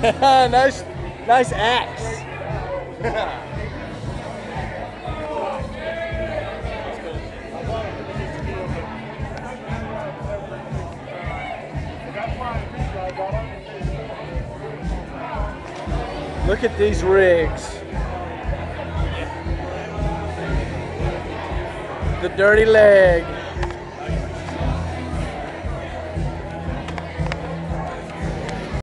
nice, nice axe. Look at these rigs. The dirty leg.